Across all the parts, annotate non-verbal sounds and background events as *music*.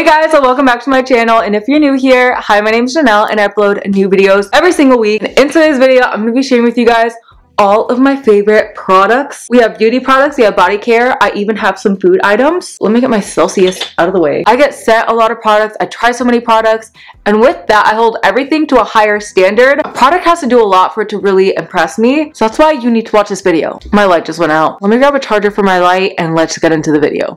Hey guys, so welcome back to my channel and if you're new here, hi my name is Janelle and I upload new videos every single week. And in today's video, I'm going to be sharing with you guys all of my favorite products. We have beauty products, we have body care, I even have some food items. Let me get my Celsius out of the way. I get sent a lot of products, I try so many products, and with that, I hold everything to a higher standard. A product has to do a lot for it to really impress me, so that's why you need to watch this video. My light just went out. Let me grab a charger for my light and let's get into the video.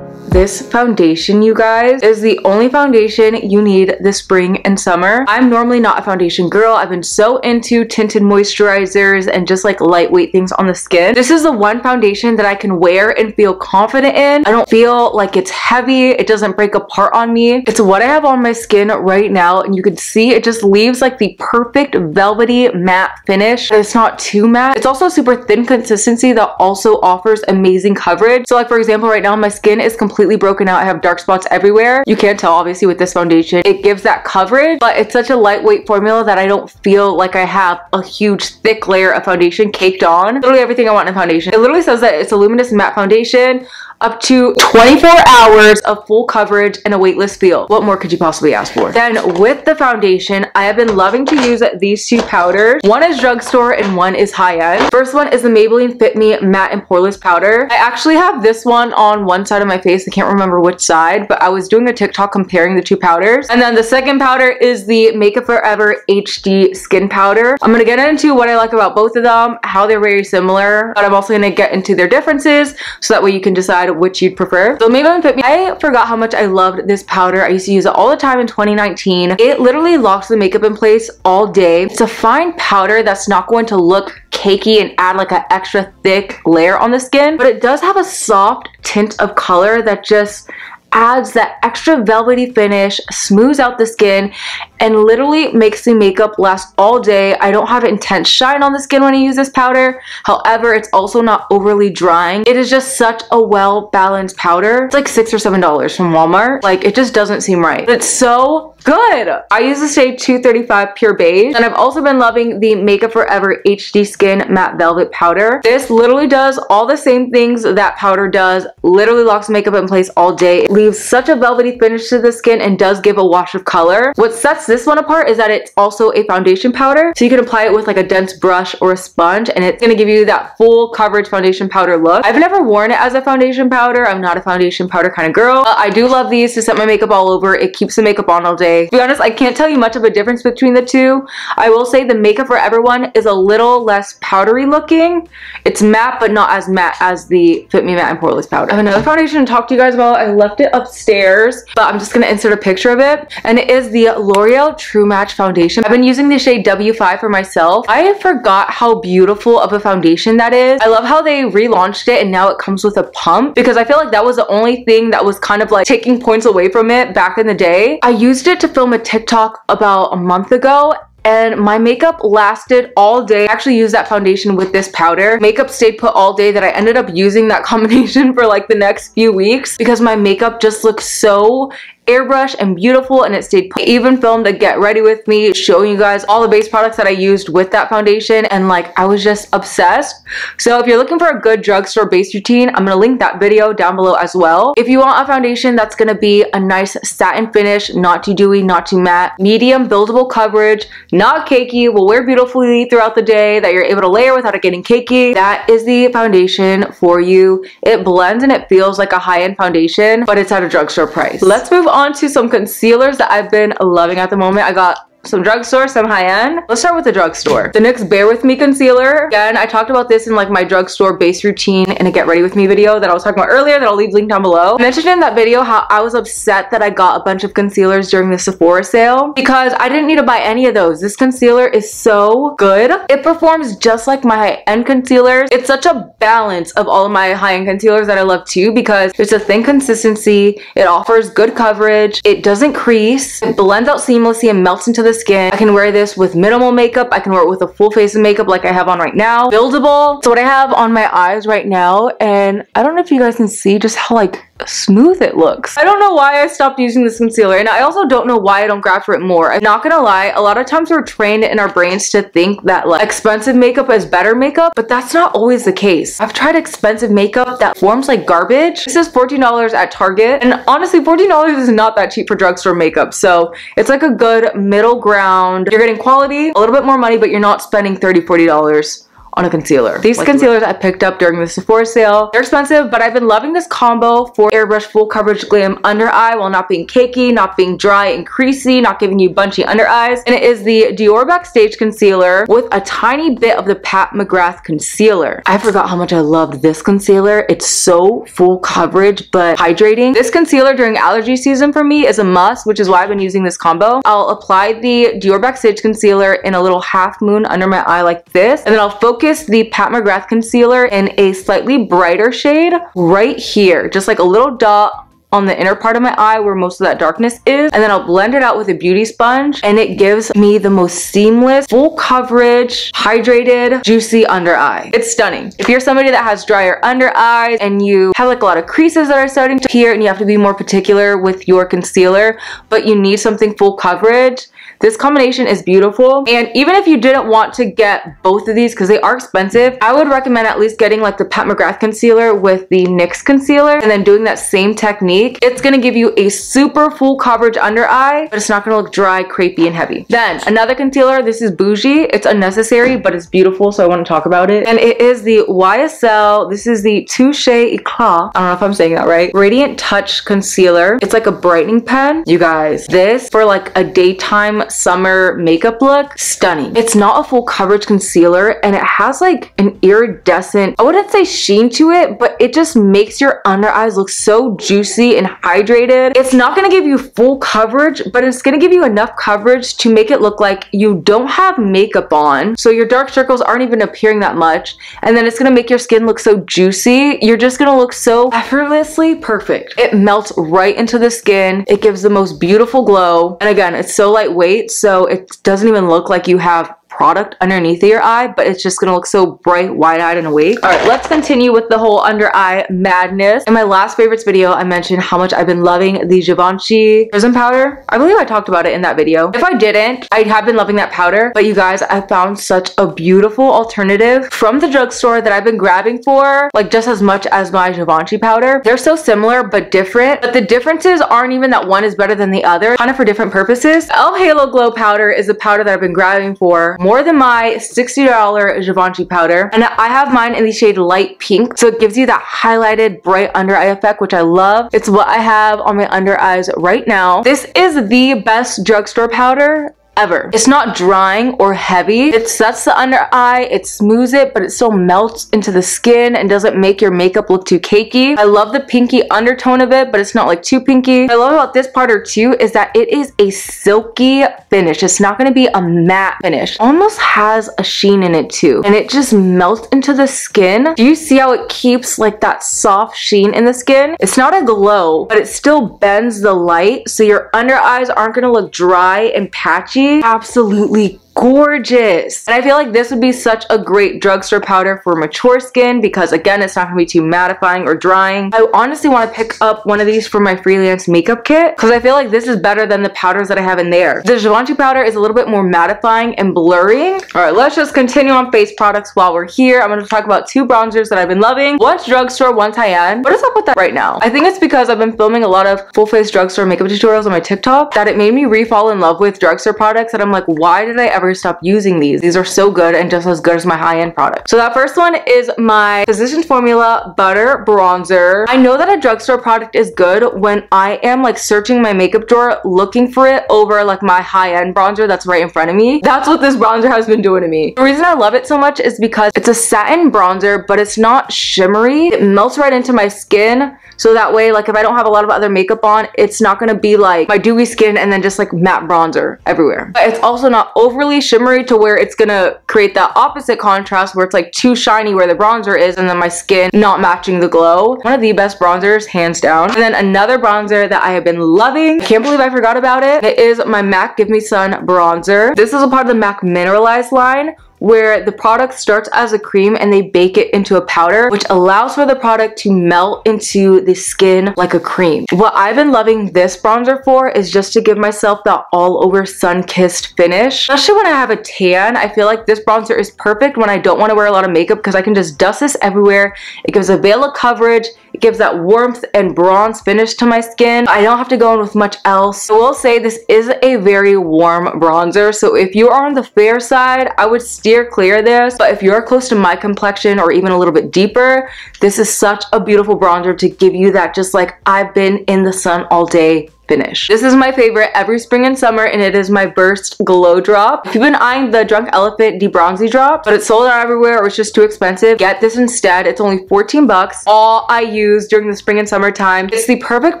This foundation, you guys, is the only foundation you need this spring and summer. I'm normally not a foundation girl. I've been so into tinted moisturizers and just like lightweight things on the skin. This is the one foundation that I can wear and feel confident in. I don't feel like it's heavy. It doesn't break apart on me. It's what I have on my skin right now and you can see it just leaves like the perfect velvety matte finish. It's not too matte. It's also super thin consistency that also offers amazing coverage. So like for example, right now my skin is completely completely broken out. I have dark spots everywhere. You can't tell obviously with this foundation. It gives that coverage, but it's such a lightweight formula that I don't feel like I have a huge thick layer of foundation caked on. Literally everything I want in a foundation. It literally says that it's a luminous matte foundation up to 24 hours of full coverage and a weightless feel. What more could you possibly ask for? Then with the foundation, I have been loving to use these two powders. One is drugstore and one is high-end. First one is the Maybelline Fit Me Matte and Poreless Powder. I actually have this one on one side of my face. I can't remember which side, but I was doing a TikTok comparing the two powders. And then the second powder is the Makeup Forever HD Skin Powder. I'm gonna get into what I like about both of them, how they're very similar, but I'm also gonna get into their differences so that way you can decide which you'd prefer. So Maybelline Fit Me, I forgot how much I loved this powder. I used to use it all the time in 2019. It literally locks the makeup in place all day. It's a fine powder that's not going to look cakey and add like an extra thick layer on the skin, but it does have a soft tint of color that just adds that extra velvety finish, smooths out the skin, and literally makes the makeup last all day. I don't have intense shine on the skin when I use this powder. However, it's also not overly drying. It is just such a well-balanced powder. It's like six or seven dollars from Walmart. Like it just doesn't seem right. But it's so good. I use the shade 235 Pure Beige. And I've also been loving the Makeup Forever HD Skin Matte Velvet Powder. This literally does all the same things that powder does. Literally locks makeup in place all day. It leaves such a velvety finish to the skin and does give a wash of color. What sets this one apart is that it's also a foundation powder. So you can apply it with like a dense brush or a sponge and it's going to give you that full coverage foundation powder look. I've never worn it as a foundation powder. I'm not a foundation powder kind of girl. But I do love these to set my makeup all over. It keeps the makeup on all day. To be honest, I can't tell you much of a difference between the two. I will say the Makeup Forever one is a little less powdery looking. It's matte, but not as matte as the Fit Me Matte and Poreless powder. I have another foundation to talk to you guys about. I left it upstairs, but I'm just to insert a picture of it. And it is the L'Oreal True Match Foundation. I've been using the shade W5 for myself. I forgot how beautiful of a foundation that is. I love how they relaunched it and now it comes with a pump because I feel like that was the only thing that was kind of like taking points away from it back in the day. I used it to film a TikTok about a month ago and my makeup lasted all day. I actually used that foundation with this powder. Makeup stayed put all day that I ended up using that *laughs* combination for like the next few weeks because my makeup just looks so airbrush and beautiful and it stayed put. I even filmed a get ready with me showing you guys all the base products that I used with that foundation and like I was just obsessed. So if you're looking for a good drugstore base routine, I'm gonna link that video down below as well. If you want a foundation that's gonna be a nice satin finish, not too dewy, not too matte, medium buildable coverage, not cakey, will wear beautifully throughout the day, that you're able to layer without it getting cakey, that is the foundation for you. It blends and it feels like a high-end foundation, but it's at a drugstore price. Let's move on on to some concealers that I've been loving at the moment. I got some drugstore, some high-end. Let's start with the drugstore. The NYX Bare With Me concealer. Again, I talked about this in like my drugstore base routine in a Get Ready With Me video that I was talking about earlier that I'll leave link down below. I mentioned in that video how I was upset that I got a bunch of concealers during the Sephora sale because I didn't need to buy any of those. This concealer is so good. It performs just like my high-end concealers. It's such a balance of all of my high-end concealers that I love too because it's a thin consistency. It offers good coverage. It doesn't crease. It blends out seamlessly and melts into the skin. I can wear this with minimal makeup. I can wear it with a full face of makeup like I have on right now. Buildable. So what I have on my eyes right now, and I don't know if you guys can see just how like smooth it looks. I don't know why I stopped using this concealer and I also don't know why I don't grab for it more. I'm not gonna lie, a lot of times we're trained in our brains to think that like expensive makeup is better makeup, but that's not always the case. I've tried expensive makeup that forms like garbage. This is $14 at Target and honestly $14 is not that cheap for drugstore makeup. So it's like a good middle ground. You're getting quality, a little bit more money, but you're not spending $30, $40 on a concealer. These like, concealers I picked up during the Sephora sale. They're expensive, but I've been loving this combo for Airbrush Full Coverage Glam Under Eye while not being cakey, not being dry and creasy, not giving you bunchy under eyes. And it is the Dior Backstage Concealer with a tiny bit of the Pat McGrath Concealer. I forgot how much I loved this concealer. It's so full coverage, but hydrating. This concealer during allergy season for me is a must, which is why I've been using this combo. I'll apply the Dior Backstage Concealer in a little half moon under my eye like this, and then I'll focus focus the Pat McGrath concealer in a slightly brighter shade right here, just like a little dot on the inner part of my eye where most of that darkness is. And then I'll blend it out with a beauty sponge and it gives me the most seamless full coverage hydrated juicy under eye. It's stunning. If you're somebody that has drier under eyes and you have like a lot of creases that are starting to appear and you have to be more particular with your concealer but you need something full coverage this combination is beautiful. And even if you didn't want to get both of these because they are expensive, I would recommend at least getting like the Pat McGrath concealer with the NYX concealer and then doing that same technique. It's going to give you a super full coverage under eye, but it's not going to look dry, crepey, and heavy. Then another concealer. This is Bougie. It's unnecessary, but it's beautiful, so I want to talk about it. And it is the YSL. This is the Touche Eclat. I don't know if I'm saying that right. Radiant Touch Concealer. It's like a brightening pen. You guys, this for like a daytime summer makeup look, stunning. It's not a full coverage concealer and it has like an iridescent, I wouldn't say sheen to it, but it just makes your under eyes look so juicy and hydrated. It's not gonna give you full coverage, but it's gonna give you enough coverage to make it look like you don't have makeup on. So your dark circles aren't even appearing that much. And then it's gonna make your skin look so juicy. You're just gonna look so effortlessly perfect. It melts right into the skin. It gives the most beautiful glow. And again, it's so lightweight so it doesn't even look like you have product underneath your eye, but it's just gonna look so bright, wide-eyed, and awake. All right, let's continue with the whole under eye madness. In my last favorites video, I mentioned how much I've been loving the Givenchy Prism Powder. I believe I talked about it in that video. If I didn't, I have been loving that powder, but you guys, I found such a beautiful alternative from the drugstore that I've been grabbing for like just as much as my Givenchy powder. They're so similar but different, but the differences aren't even that one is better than the other, kind of for different purposes. Elf Halo Glow powder is a powder that I've been grabbing for more than my $60 Givenchy powder. And I have mine in the shade light pink. So it gives you that highlighted bright under eye effect, which I love. It's what I have on my under eyes right now. This is the best drugstore powder ever. It's not drying or heavy. It sets the under eye, it smooths it, but it still melts into the skin and doesn't make your makeup look too cakey. I love the pinky undertone of it, but it's not like too pinky. What I love about this powder too is that it is a silky finish. It's not gonna be a matte finish. Almost has a sheen in it too. And it just melts into the skin. Do you see how it keeps like that soft sheen in the skin? It's not a glow, but it still bends the light so your under eyes aren't gonna look dry and patchy absolutely gorgeous. And I feel like this would be such a great drugstore powder for mature skin because again, it's not gonna be too mattifying or drying. I honestly wanna pick up one of these for my freelance makeup kit because I feel like this is better than the powders that I have in there. The Givenchy powder is a little bit more mattifying and blurring. All right, let's just continue on face products while we're here. I'm gonna talk about two bronzers that I've been loving. Once drugstore, once high-end. What is up with that right now? I think it's because I've been filming a lot of full face drugstore makeup tutorials on my TikTok that it made me re-fall in love with drugstore products and I'm like, why did I ever stop using these. These are so good and just as good as my high-end product. So that first one is my Physicians Formula Butter Bronzer. I know that a drugstore product is good when I am like searching my makeup drawer looking for it over like my high-end bronzer that's right in front of me. That's what this bronzer has been doing to me. The reason I love it so much is because it's a satin bronzer, but it's not shimmery. It melts right into my skin. So that way, like if I don't have a lot of other makeup on, it's not gonna be like my dewy skin and then just like matte bronzer everywhere. But it's also not overly shimmery to where it's gonna create that opposite contrast where it's like too shiny where the bronzer is and then my skin not matching the glow. One of the best bronzers, hands down. And then another bronzer that I have been loving, can't believe I forgot about it, it is my MAC Give Me Sun bronzer. This is a part of the MAC Mineralized line, where the product starts as a cream and they bake it into a powder, which allows for the product to melt into the skin like a cream. What I've been loving this bronzer for is just to give myself that all over sun-kissed finish. Especially when I have a tan, I feel like this bronzer is perfect when I don't want to wear a lot of makeup because I can just dust this everywhere. It gives a veil of coverage. It gives that warmth and bronze finish to my skin. I don't have to go in with much else. I will say this is a very warm bronzer. So if you are on the fair side, I would steer clear of this. But if you're close to my complexion or even a little bit deeper, this is such a beautiful bronzer to give you that just like I've been in the sun all day finish. This is my favorite every spring and summer and it is my Burst Glow Drop. If you've been eyeing the Drunk Elephant D-Bronzi Drop, but it's sold out everywhere or it's just too expensive, get this instead. It's only 14 bucks. All I use during the spring and summer time. It's the perfect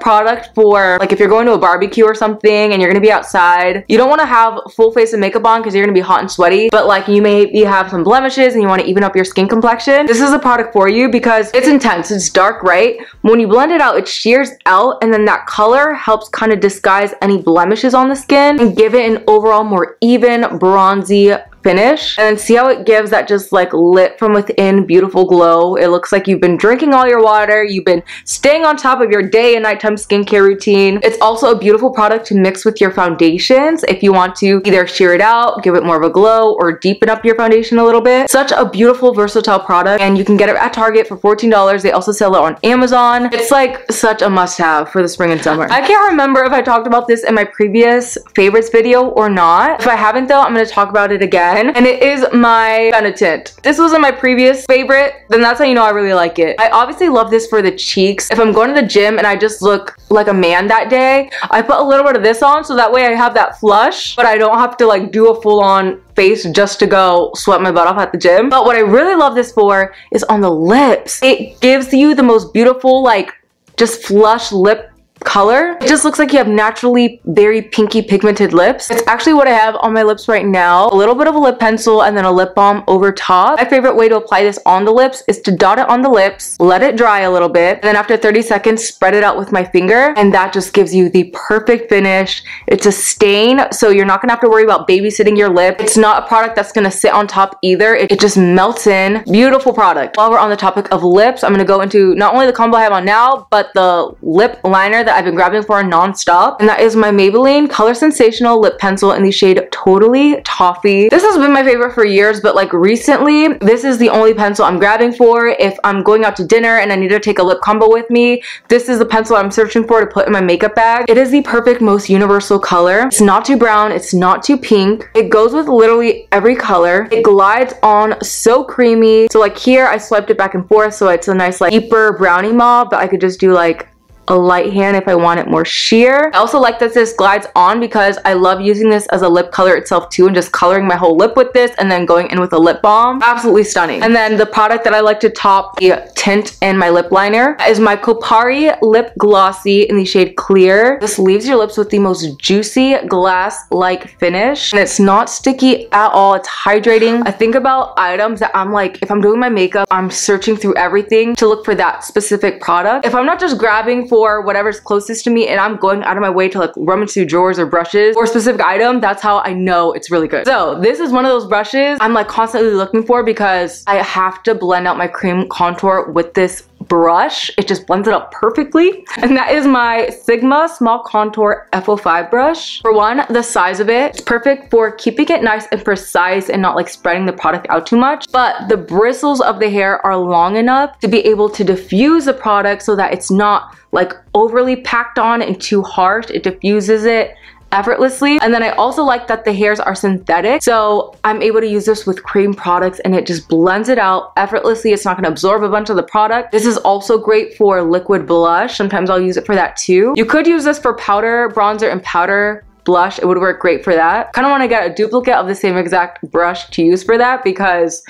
product for like if you're going to a barbecue or something and you're gonna be outside. You don't wanna have full face of makeup on because you're gonna be hot and sweaty, but like you maybe have some blemishes and you wanna even up your skin complexion. This is a product for you because it's intense, it's dark, right? When you blend it out, it shears out and then that color helps kind of disguise any blemishes on the skin and give it an overall more even bronzy finish and see how it gives that just like lit from within beautiful glow. It looks like you've been drinking all your water, you've been staying on top of your day and nighttime skincare routine. It's also a beautiful product to mix with your foundations if you want to either sheer it out, give it more of a glow, or deepen up your foundation a little bit. Such a beautiful versatile product and you can get it at Target for $14. They also sell it on Amazon. It's like such a must-have for the spring and summer. I can't remember if I talked about this in my previous favorites video or not. If I haven't though, I'm going to talk about it again again and it is my Benetint. This wasn't my previous favorite, then that's how you know I really like it. I obviously love this for the cheeks. If I'm going to the gym and I just look like a man that day, I put a little bit of this on so that way I have that flush, but I don't have to like do a full on face just to go sweat my butt off at the gym. But what I really love this for is on the lips. It gives you the most beautiful like just flush lip color. It just looks like you have naturally very pinky pigmented lips. It's actually what I have on my lips right now. A little bit of a lip pencil and then a lip balm over top. My favorite way to apply this on the lips is to dot it on the lips, let it dry a little bit, and then after 30 seconds, spread it out with my finger, and that just gives you the perfect finish. It's a stain, so you're not gonna have to worry about babysitting your lip. It's not a product that's gonna sit on top either. It, it just melts in. Beautiful product. While we're on the topic of lips, I'm gonna go into not only the combo I have on now, but the lip liner that I've been grabbing for non-stop. And that is my Maybelline Color Sensational Lip Pencil in the shade Totally Toffee. This has been my favorite for years, but like recently, this is the only pencil I'm grabbing for. If I'm going out to dinner and I need to take a lip combo with me, this is the pencil I'm searching for to put in my makeup bag. It is the perfect, most universal color. It's not too brown, it's not too pink. It goes with literally every color. It glides on so creamy. So like here, I swiped it back and forth, so it's a nice like deeper brownie mauve, but I could just do like a light hand if I want it more sheer. I also like that this glides on because I love using this as a lip color itself too and just coloring my whole lip with this and then going in with a lip balm. Absolutely stunning. And then the product that I like to top the tint and my lip liner is my Kopari Lip Glossy in the shade Clear. This leaves your lips with the most juicy glass-like finish and it's not sticky at all. It's hydrating. I think about items that I'm like, if I'm doing my makeup, I'm searching through everything to look for that specific product. If I'm not just grabbing for for whatever's closest to me and I'm going out of my way to like rummage through drawers or brushes or specific item, that's how I know it's really good. So this is one of those brushes I'm like constantly looking for because I have to blend out my cream contour with this brush. It just blends it up perfectly. And that is my Sigma Small Contour F05 brush. For one, the size of it, it's perfect for keeping it nice and precise and not like spreading the product out too much. But the bristles of the hair are long enough to be able to diffuse the product so that it's not like overly packed on and too harsh. It diffuses it effortlessly. And then I also like that the hairs are synthetic. So I'm able to use this with cream products and it just blends it out effortlessly. It's not gonna absorb a bunch of the product. This is also great for liquid blush. Sometimes I'll use it for that too. You could use this for powder, bronzer, and powder blush. It would work great for that. Kind of want to get a duplicate of the same exact brush to use for that because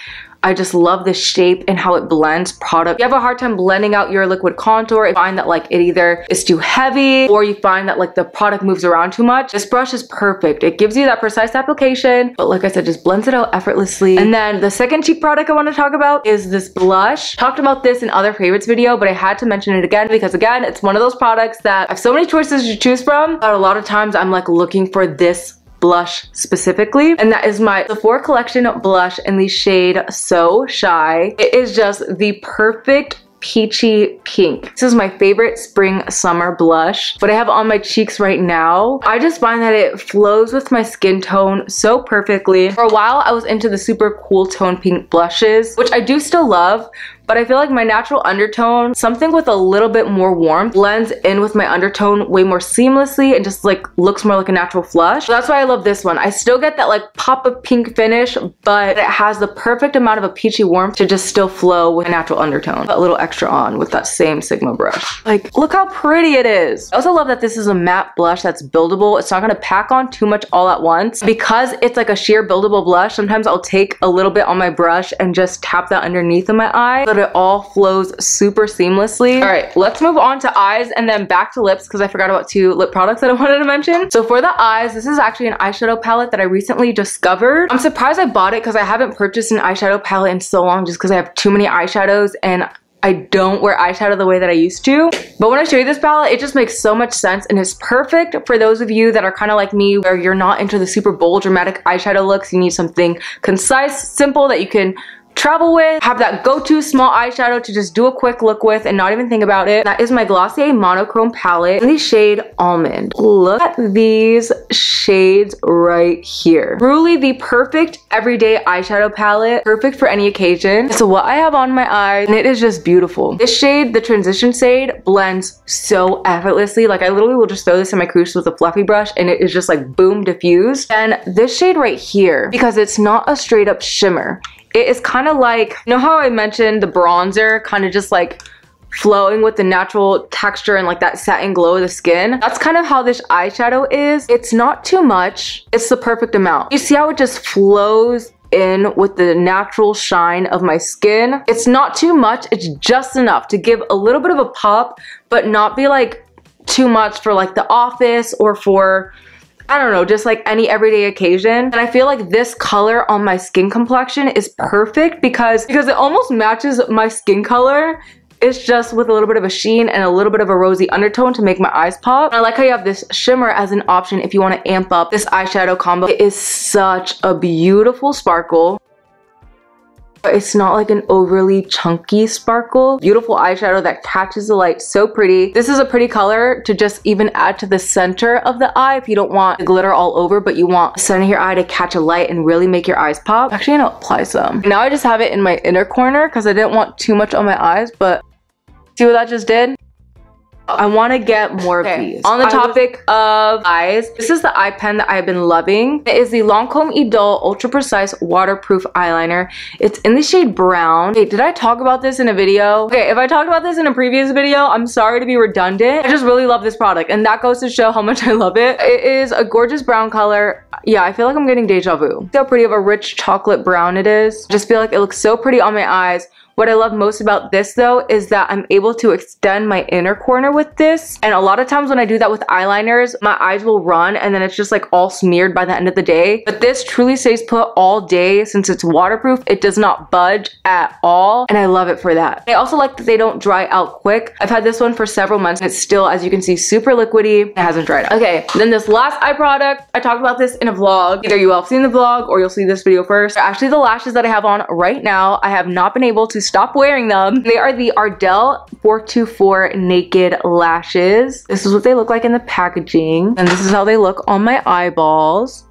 I just love the shape and how it blends product. You have a hard time blending out your liquid contour, you find that like it either is too heavy or you find that like the product moves around too much, this brush is perfect. It gives you that precise application, but like I said, just blends it out effortlessly. And then the second cheap product I want to talk about is this blush. Talked about this in other favorites video, but I had to mention it again because again, it's one of those products that I have so many choices to choose from, but a lot of times I'm like looking for this blush specifically. And that is my Sephora Collection blush in the shade So Shy. It is just the perfect peachy pink. This is my favorite spring summer blush. What I have on my cheeks right now, I just find that it flows with my skin tone so perfectly. For a while, I was into the super cool tone pink blushes, which I do still love, but I feel like my natural undertone, something with a little bit more warmth, blends in with my undertone way more seamlessly and just like looks more like a natural flush. So that's why I love this one. I still get that like pop of pink finish, but it has the perfect amount of a peachy warmth to just still flow with a natural undertone. A little extra on with that same Sigma brush. Like, look how pretty it is. I also love that this is a matte blush that's buildable. It's not gonna pack on too much all at once. Because it's like a sheer buildable blush, sometimes I'll take a little bit on my brush and just tap that underneath of my eye it all flows super seamlessly. All right, let's move on to eyes and then back to lips because I forgot about two lip products that I *laughs* wanted to mention. So for the eyes, this is actually an eyeshadow palette that I recently discovered. I'm surprised I bought it because I haven't purchased an eyeshadow palette in so long just because I have too many eyeshadows and I don't wear eyeshadow the way that I used to. But when I show you this palette, it just makes so much sense and it's perfect for those of you that are kind of like me where you're not into the super bold dramatic eyeshadow looks. You need something concise, simple that you can travel with, have that go-to small eyeshadow to just do a quick look with and not even think about it. That is my Glossier Monochrome palette in the shade Almond. Look at these shades right here. Truly the perfect everyday eyeshadow palette, perfect for any occasion. So what I have on my eyes, and it is just beautiful. This shade, the transition shade, blends so effortlessly. Like I literally will just throw this in my crease with a fluffy brush and it is just like boom diffused. And this shade right here, because it's not a straight up shimmer, it is kind of like, you know how I mentioned the bronzer kind of just like flowing with the natural texture and like that satin glow of the skin. That's kind of how this eyeshadow is. It's not too much. It's the perfect amount. You see how it just flows in with the natural shine of my skin. It's not too much. It's just enough to give a little bit of a pop, but not be like too much for like the office or for I don't know, just like any everyday occasion. And I feel like this color on my skin complexion is perfect because, because it almost matches my skin color it's just with a little bit of a sheen and a little bit of a rosy undertone to make my eyes pop. I like how you have this shimmer as an option if you want to amp up this eyeshadow combo. It is such a beautiful sparkle. It's not like an overly chunky sparkle. Beautiful eyeshadow that catches the light so pretty. This is a pretty color to just even add to the center of the eye if you don't want glitter all over but you want the center of your eye to catch a light and really make your eyes pop. Actually, I'm gonna apply some. Now I just have it in my inner corner because I didn't want too much on my eyes but see what that just did? I want to get more okay. of these. On the topic of eyes, this is the eye pen that I've been loving. It is the Lancome Idole Ultra Precise Waterproof Eyeliner. It's in the shade brown. Okay, did I talk about this in a video? Okay, if I talked about this in a previous video, I'm sorry to be redundant. I just really love this product and that goes to show how *laughs* much I love it. It is a gorgeous brown color. Yeah, I feel like I'm getting deja vu. See how pretty of a rich chocolate brown it is. I just feel like it looks so pretty on my eyes what I love most about this though is that I'm able to extend my inner corner with this. And a lot of times when I do that with eyeliners, my eyes will run and then it's just like all smeared by the end of the day. But this truly stays put all day since it's waterproof. It does not budge at all. And I love it for that. I also like that they don't dry out quick. I've had this one for several months and it's still, as you can see, super liquidy. It hasn't dried out. Okay, then this last eye product, I talked about this in a vlog. Either you all have seen the vlog or you'll see this video first. Actually, the lashes that I have on right now, I have not been able to stop wearing them. They are the Ardell 424 Naked Lashes. This is what they look like in the packaging. And this is how they look on my eyeballs.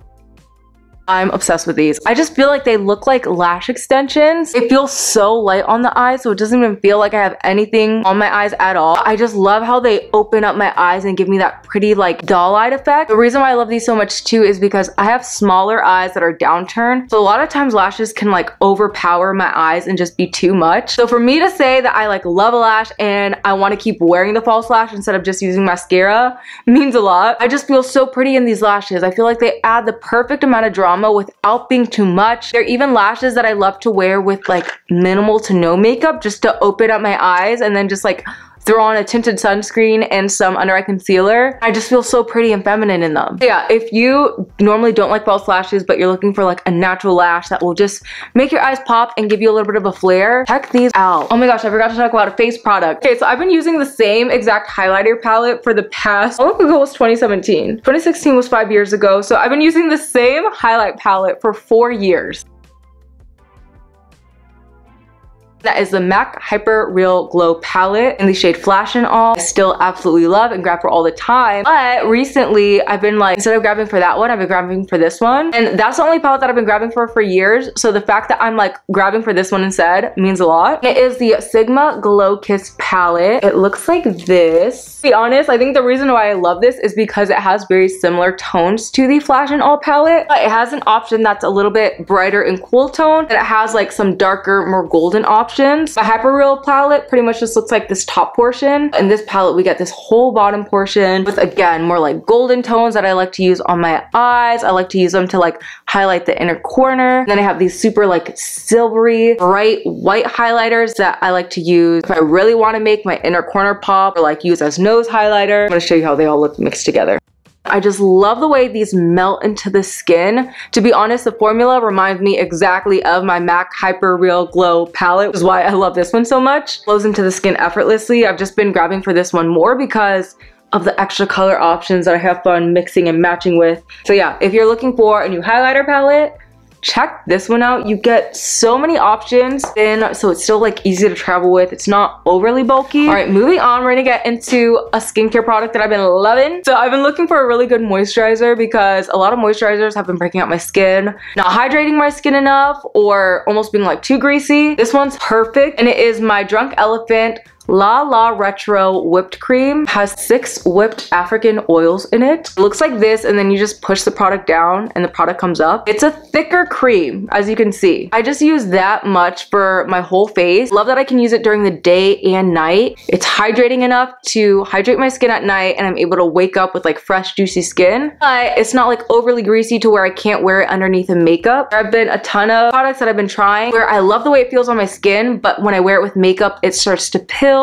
I'm obsessed with these. I just feel like they look like lash extensions. It feels so light on the eyes, so it doesn't even feel like I have anything on my eyes at all. I just love how they open up my eyes and give me that pretty like doll-eyed effect. The reason why I love these so much too is because I have smaller eyes that are downturned. So a lot of times lashes can like overpower my eyes and just be too much. So for me to say that I like love a lash and I want to keep wearing the false lash instead of just using mascara means a lot. I just feel so pretty in these lashes. I feel like they add the perfect amount of drama drama without being too much. There are even lashes that I love to wear with like minimal to no makeup just to open up my eyes and then just like throw on a tinted sunscreen and some under eye concealer. I just feel so pretty and feminine in them. So yeah, if you normally don't like false lashes, but you're looking for like a natural lash that will just make your eyes pop and give you a little bit of a flare, check these out. Oh my gosh, I forgot to talk about a face product. Okay, so I've been using the same exact highlighter palette for the past, how long ago was 2017? 2016 was five years ago. So I've been using the same highlight palette for four years. That is the MAC Hyper Real Glow palette in the shade Flash and Awe. I still absolutely love and grab for all the time. But recently, I've been like, instead of grabbing for that one, I've been grabbing for this one. And that's the only palette that I've been grabbing for for years. So the fact that I'm like grabbing for this one instead means a lot. It is the Sigma Glow Kiss palette. It looks like this. To be honest, I think the reason why I love this is because it has very similar tones to the Flash and Awe palette. But it has an option that's a little bit brighter and cool tone. And it has like some darker, more golden options options. The Hyper Real palette pretty much just looks like this top portion. In this palette, we get this whole bottom portion with, again, more like golden tones that I like to use on my eyes. I like to use them to like highlight the inner corner. And then I have these super like silvery, bright white highlighters that I like to use if I really want to make my inner corner pop or like use as nose highlighter. I'm going to show you how they all look mixed together. I just love the way these melt into the skin. To be honest, the formula reminds me exactly of my MAC Hyper Real Glow palette, which is why I love this one so much. Flows into the skin effortlessly. I've just been grabbing for this one more because of the extra color options that I have fun mixing and matching with. So yeah, if you're looking for a new highlighter palette, check this one out. You get so many options and so it's still like easy to travel with. It's not overly bulky. All right, moving on, we're gonna get into a skincare product that I've been loving. So I've been looking for a really good moisturizer because a lot of moisturizers have been breaking out my skin, not hydrating my skin enough or almost being like too greasy. This one's perfect and it is my Drunk Elephant La La Retro whipped cream has six whipped African oils in it. it. looks like this and then you just push the product down and the product comes up. It's a thicker cream as you can see. I just use that much for my whole face. Love that I can use it during the day and night. It's hydrating enough to hydrate my skin at night and I'm able to wake up with like fresh juicy skin. But it's not like overly greasy to where I can't wear it underneath the makeup. There have been a ton of products that I've been trying where I love the way it feels on my skin but when I wear it with makeup it starts to pill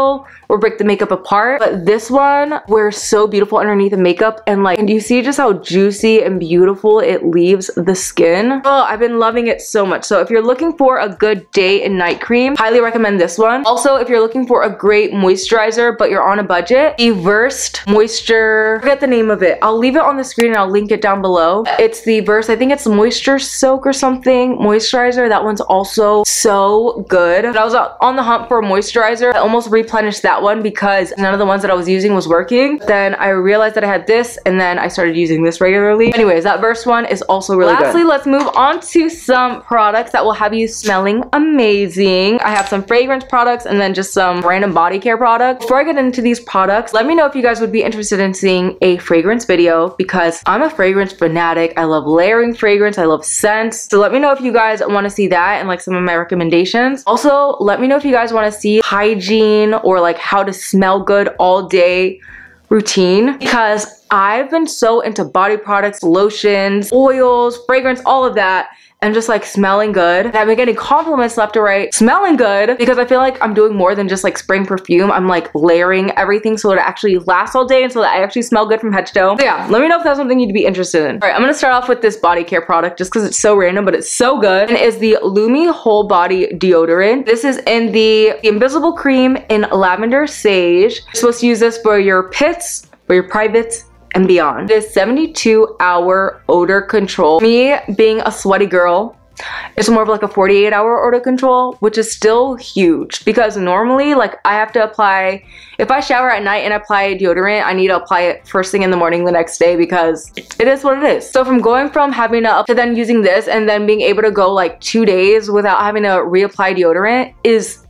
or break the makeup apart. But this one wears so beautiful underneath the makeup and like, and you see just how juicy and beautiful it leaves the skin? Oh, I've been loving it so much. So if you're looking for a good day and night cream, highly recommend this one. Also, if you're looking for a great moisturizer, but you're on a budget, the Versed Moisture, forget the name of it. I'll leave it on the screen and I'll link it down below. It's the Versed, I think it's Moisture Soak or something, moisturizer. That one's also so good. But I was on the hunt for a moisturizer. I almost re replenished that one because none of the ones that I was using was working. Then I realized that I had this and then I started using this regularly. Anyways, that Versed one is also really Lastly, good. let's move on to some products that will have you smelling amazing. I have some fragrance products and then just some random body care products. Before I get into these products, let me know if you guys would be interested in seeing a fragrance video because I'm a fragrance fanatic. I love layering fragrance. I love scents. So let me know if you guys want to see that and like some of my recommendations. Also, let me know if you guys want to see hygiene or like how to smell good all day routine. Because I've been so into body products, lotions, oils, fragrance, all of that and just like smelling good. And I've been getting compliments left to right, smelling good because I feel like I'm doing more than just like spraying perfume. I'm like layering everything so it actually lasts all day and so that I actually smell good from head to toe. So yeah, let me know if that's something you'd be interested in. All right, I'm gonna start off with this body care product just because it's so random, but it's so good. And is the Lume Whole Body Deodorant. This is in the, the Invisible Cream in Lavender Sage. You're supposed to use this for your pits, for your privates, and beyond. This 72 hour odor control. Me being a sweaty girl, it's more of like a 48 hour odor control, which is still huge because normally like I have to apply, if I shower at night and apply deodorant, I need to apply it first thing in the morning the next day because it is what it is. So from going from having to, up to then using this and then being able to go like two days without having to reapply deodorant is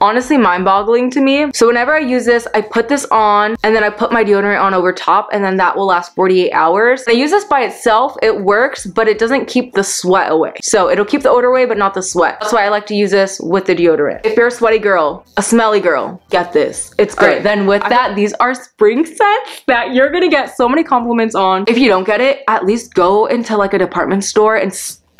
honestly mind-boggling to me. So whenever I use this, I put this on and then I put my deodorant on over top and then that will last 48 hours. I use this by itself, it works, but it doesn't keep the sweat away. So it'll keep the odor away, but not the sweat. That's why I like to use this with the deodorant. If you're a sweaty girl, a smelly girl, get this. It's great. Right. Then with that, these are spring scents that you're gonna get so many compliments on. If you don't get it, at least go into like a department store and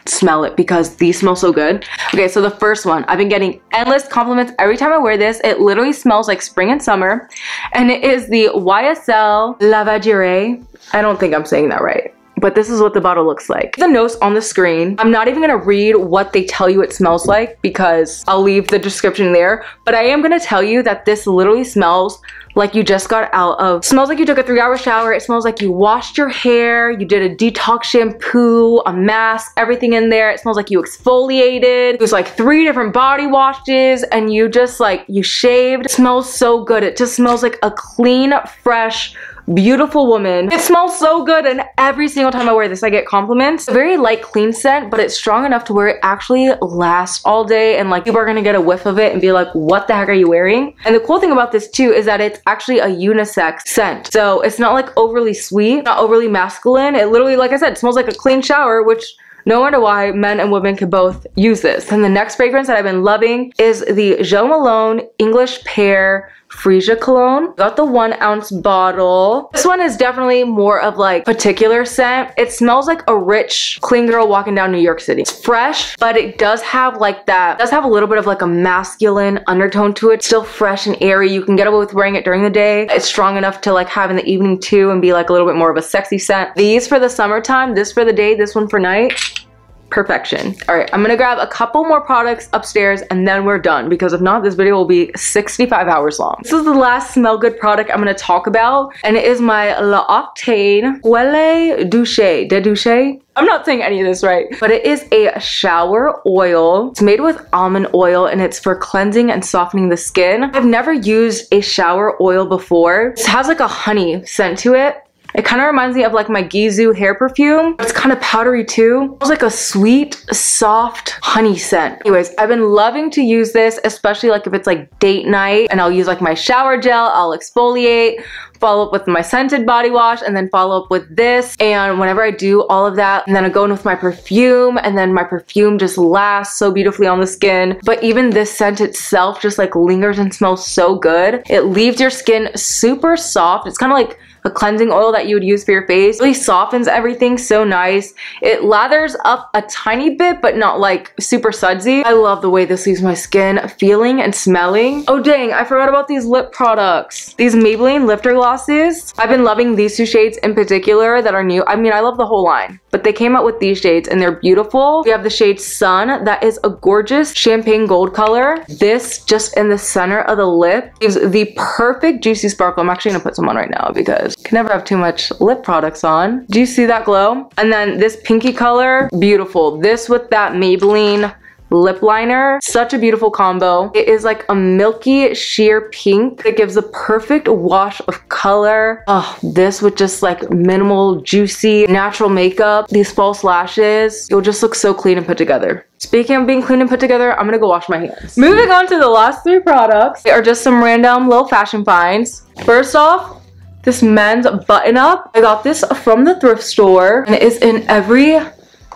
smell it because these smell so good. Okay, so the first one, I've been getting endless compliments every time I wear this. It literally smells like spring and summer. And it is the YSL Lavagère. I don't think I'm saying that right but this is what the bottle looks like. The notes on the screen. I'm not even gonna read what they tell you it smells like because I'll leave the description there, but I am gonna tell you that this literally smells like you just got out of, smells like you took a three hour shower. It smells like you washed your hair, you did a detox shampoo, a mask, everything in there. It smells like you exfoliated. There's like three different body washes and you just like, you shaved. It smells so good. It just smells like a clean, fresh, beautiful woman. It smells so good and every single time I wear this I get compliments. A very light clean scent but it's strong enough to where it actually lasts all day and like people are gonna get a whiff of it and be like what the heck are you wearing? And the cool thing about this too is that it's actually a unisex scent. So it's not like overly sweet, not overly masculine. It literally like I said smells like a clean shower which no wonder why men and women can both use this. And the next fragrance that I've been loving is the Jo Malone English Pear Freesia cologne. Got the one ounce bottle. This one is definitely more of like particular scent. It smells like a rich, clean girl walking down New York City. It's fresh, but it does have like that, does have a little bit of like a masculine undertone to it. Still fresh and airy. You can get away with wearing it during the day. It's strong enough to like have in the evening too and be like a little bit more of a sexy scent. These for the summertime, this for the day, this one for night perfection. All right, I'm gonna grab a couple more products upstairs and then we're done because if not, this video will be 65 hours long. This is the last smell good product I'm gonna talk about and it is my L'Occitane Huile Douce, de Douche. I'm not saying any of this right, but it is a shower oil. It's made with almond oil and it's for cleansing and softening the skin. I've never used a shower oil before. It has like a honey scent to it it kind of reminds me of like my Gisou hair perfume. It's kind of powdery too. It's like a sweet, soft honey scent. Anyways, I've been loving to use this, especially like if it's like date night and I'll use like my shower gel, I'll exfoliate, follow up with my scented body wash and then follow up with this. And whenever I do all of that, and then I go in with my perfume and then my perfume just lasts so beautifully on the skin. But even this scent itself just like lingers and smells so good. It leaves your skin super soft. It's kind of like a cleansing oil that you would use for your face. really softens everything so nice. It lathers up a tiny bit, but not like super sudsy. I love the way this leaves my skin feeling and smelling. Oh dang, I forgot about these lip products. These Maybelline lifter glosses. I've been loving these two shades in particular that are new. I mean, I love the whole line, but they came out with these shades and they're beautiful. We have the shade Sun. That is a gorgeous champagne gold color. This just in the center of the lip gives the perfect juicy sparkle. I'm actually gonna put some on right now because can never have too much lip products on. Do you see that glow? And then this pinky color, beautiful. This with that Maybelline lip liner. Such a beautiful combo. It is like a milky sheer pink that gives a perfect wash of color. Oh, this with just like minimal, juicy, natural makeup. These false lashes. It'll just look so clean and put together. Speaking of being clean and put together, I'm gonna go wash my hands. Moving on to the last three products. They are just some random little fashion finds. First off, this men's button up. I got this from the thrift store and it is in every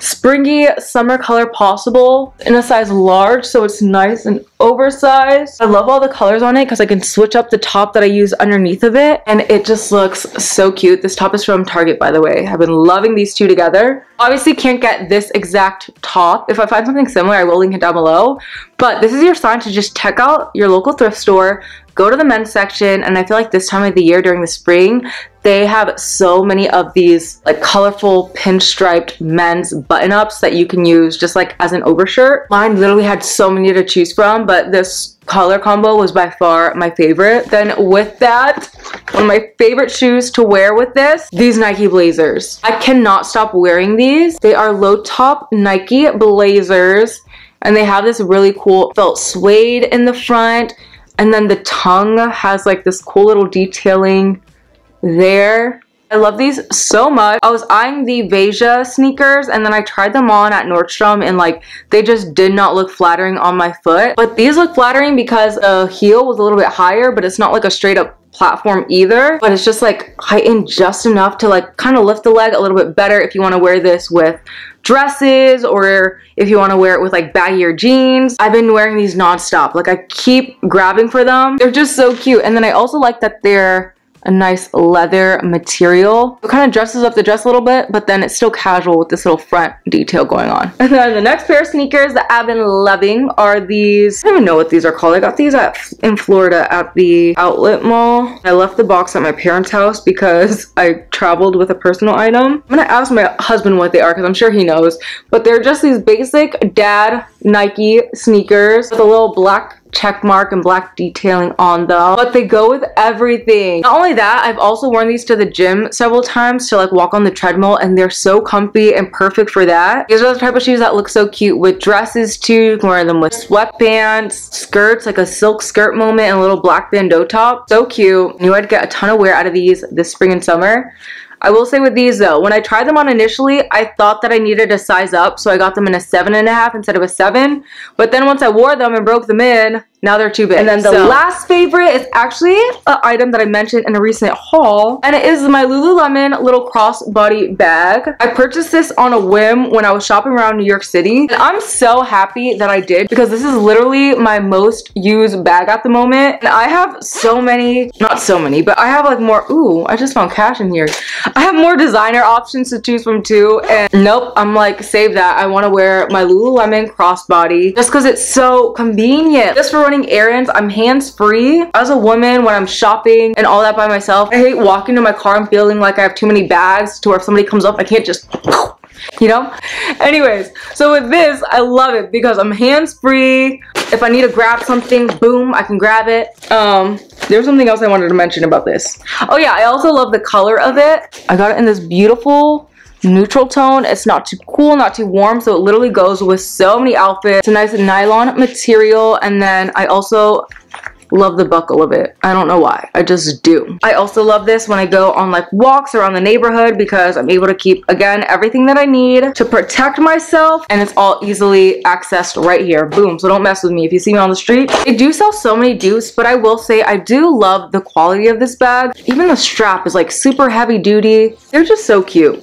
springy summer color possible in a size large so it's nice and oversized. I love all the colors on it because I can switch up the top that I use underneath of it and it just looks so cute. This top is from Target by the way. I've been loving these two together. Obviously can't get this exact top. If I find something similar I will link it down below but this is your sign to just check out your local thrift store go to the men's section and I feel like this time of the year during the spring they have so many of these like colorful pinstriped men's button-ups that you can use just like as an overshirt. Mine literally had so many to choose from but this color combo was by far my favorite. Then with that, one of my favorite shoes to wear with this, these Nike Blazers. I cannot stop wearing these. They are low top Nike Blazers and they have this really cool felt suede in the front and then the tongue has like this cool little detailing there. I love these so much. I was eyeing the Veja sneakers and then I tried them on at Nordstrom and like they just did not look flattering on my foot. But these look flattering because the heel was a little bit higher but it's not like a straight up platform either but it's just like heightened just enough to like kind of lift the leg a little bit better if you want to wear this with dresses or if you want to wear it with like baggier jeans. I've been wearing these nonstop. Like I keep grabbing for them. They're just so cute. And then I also like that they're a nice leather material. It kind of dresses up the dress a little bit, but then it's still casual with this little front detail going on. *laughs* And then the next pair of sneakers that I've been loving are these, I don't even know what these are called. I got these at in Florida at the outlet mall. I left the box at my parents' house because *laughs* I traveled with a personal item. I'm gonna ask my husband what they are because I'm sure he knows. But they're just these basic dad Nike sneakers with a little black check mark and black detailing on them but they go with everything. Not only that i've also worn these to the gym several times to like walk on the treadmill and they're so comfy and perfect for that. These are the type of shoes that look so cute with dresses too. You can wear them with sweatpants skirts like a silk skirt moment and a little black bandeau top. So cute. I knew i'd get a ton of wear out of these this spring and summer I will say with these though, when I tried them on initially, I thought that I needed to size up, so I got them in a seven and a half instead of a seven. But then once I wore them and broke them in, now they're too big. And then the so. last favorite is actually an item that I mentioned in a recent haul. And it is my Lululemon little crossbody bag. I purchased this on a whim when I was shopping around New York City. And I'm so happy that I did because this is literally my most used bag at the moment. And I have so many, not so many, but I have like more, ooh, I just found cash in here. I have more designer options to choose from too. And nope, I'm like, save that. I want to wear my Lululemon crossbody just because it's so convenient. Just for running errands. I'm hands-free. As a woman, when I'm shopping and all that by myself, I hate walking to my car and feeling like I have too many bags to where if somebody comes up, I can't just *laughs* you know anyways so with this i love it because i'm hands-free if i need to grab something boom i can grab it um there's something else i wanted to mention about this oh yeah i also love the color of it i got it in this beautiful neutral tone. It's not too cool, not too warm, so it literally goes with so many outfits. It's a nice nylon material, and then I also love the buckle of it. I don't know why. I just do. I also love this when I go on like walks around the neighborhood because I'm able to keep, again, everything that I need to protect myself and it's all easily accessed right here. Boom. So don't mess with me if you see me on the street. They do sell so many dupes, but I will say I do love the quality of this bag. Even the strap is like super heavy duty. They're just so cute.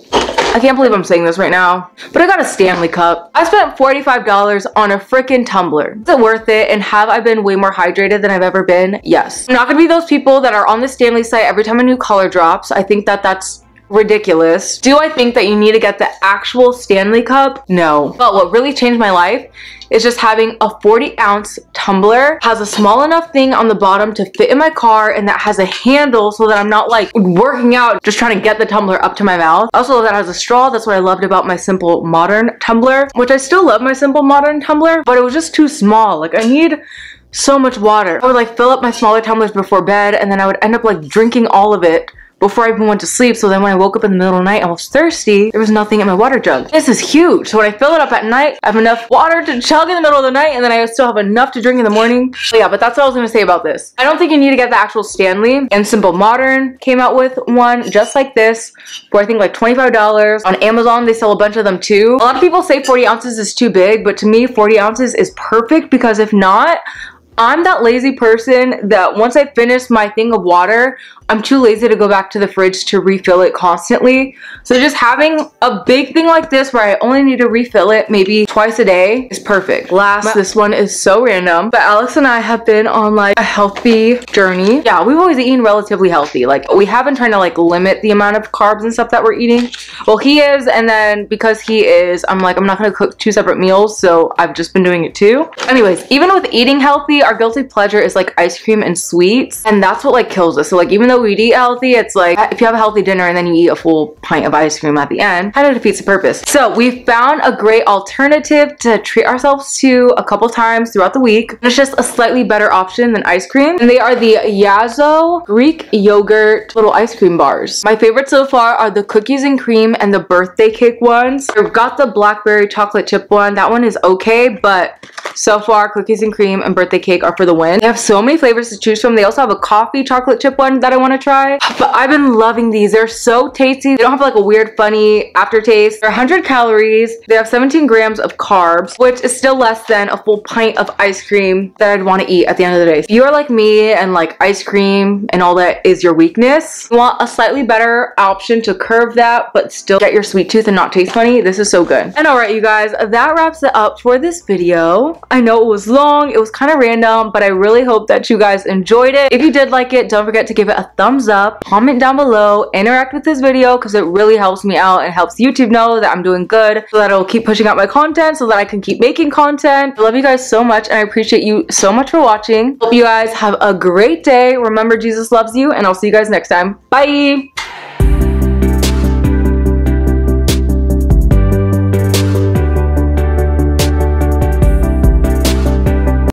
I can't believe I'm saying this right now, but I got a Stanley Cup. I spent $45 on a freaking tumbler. Is it worth it? And have I been way more hydrated than I've ever been? Yes. I'm not gonna be those people that are on the Stanley site every time a new color drops. I think that that's ridiculous. Do I think that you need to get the actual Stanley Cup? No. But what really changed my life is just having a 40 ounce tumbler has a small enough thing on the bottom to fit in my car and that has a handle so that I'm not like working out just trying to get the tumbler up to my mouth. Also that has a straw. That's what I loved about my simple modern tumbler, which I still love my simple modern tumbler, but it was just too small. Like I need so much water. I would like fill up my smaller tumblers before bed and then I would end up like drinking all of it before I even went to sleep. So then when I woke up in the middle of the night, I was thirsty. There was nothing in my water jug. This is huge. So when I fill it up at night, I have enough water to chug in the middle of the night and then I still have enough to drink in the morning. So yeah, but that's what I was gonna say about this. I don't think you need to get the actual Stanley. And Simple Modern came out with one just like this for I think like $25. On Amazon, they sell a bunch of them too. A lot of people say 40 ounces is too big, but to me, 40 ounces is perfect because if not, I'm that lazy person that once I finish my thing of water, I'm too lazy to go back to the fridge to refill it constantly. So just having a big thing like this where I only need to refill it maybe twice a day is perfect. Last, this one is so random, but Alex and I have been on like a healthy journey. Yeah, we've always eaten relatively healthy. Like we have been trying to like limit the amount of carbs and stuff that we're eating. Well, he is, and then because he is, I'm like, I'm not gonna cook two separate meals, so I've just been doing it too. Anyways, even with eating healthy, our guilty pleasure is like ice cream and sweets, and that's what like kills us. So like even though we'd eat healthy, it's like if you have a healthy dinner and then you eat a full pint of ice cream at the end, kind of defeats the purpose. So we found a great alternative to treat ourselves to a couple times throughout the week. It's just a slightly better option than ice cream. And they are the Yasso Greek yogurt little ice cream bars. My favorites so far are the cookies and cream and the birthday cake ones. I've got the blackberry chocolate chip one. That one is okay, but so far cookies and cream and birthday cake are for the win. They have so many flavors to choose from. They also have a coffee chocolate chip one that I want to try. But I've been loving these. They're so tasty. They don't have like a weird funny aftertaste. They're 100 calories. They have 17 grams of carbs, which is still less than a full pint of ice cream that I'd want to eat at the end of the day. If you're like me and like ice cream and all that is your weakness, you want a slightly better option to curve that but still get your sweet tooth and not taste funny, this is so good. And alright you guys, that wraps it up for this video. I know it was long, it was kind of random, but I really hope that you guys enjoyed it. If you did like it, don't forget to give it a thumbs up, comment down below, interact with this video because it really helps me out and helps YouTube know that I'm doing good so that it'll keep pushing out my content so that I can keep making content. I love you guys so much and I appreciate you so much for watching. Hope you guys have a great day. Remember Jesus loves you and I'll see you guys next time. Bye!